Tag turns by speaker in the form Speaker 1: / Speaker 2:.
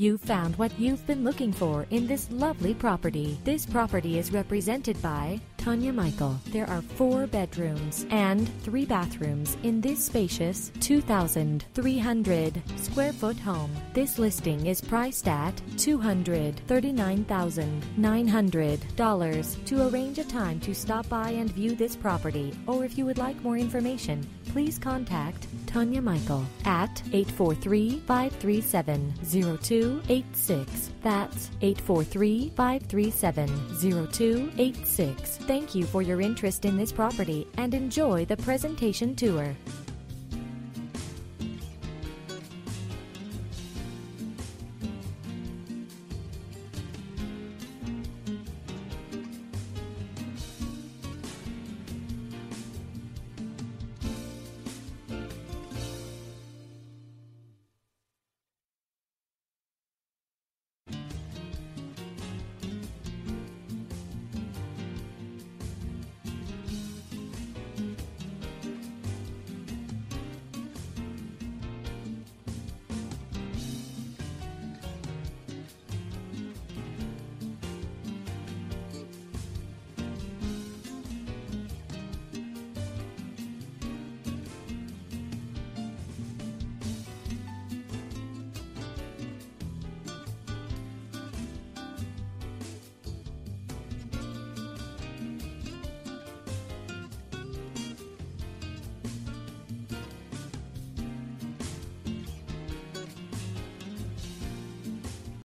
Speaker 1: You found what you've been looking for in this lovely property. This property is represented by Tanya Michael. There are four bedrooms and three bathrooms in this spacious 2,300 square foot home. This listing is priced at $239,900. To arrange a time to stop by and view this property, or if you would like more information, please contact Tanya Michael at 843 537 0286. That's 843 537 0286. Thank you for your interest in this property and enjoy the presentation tour.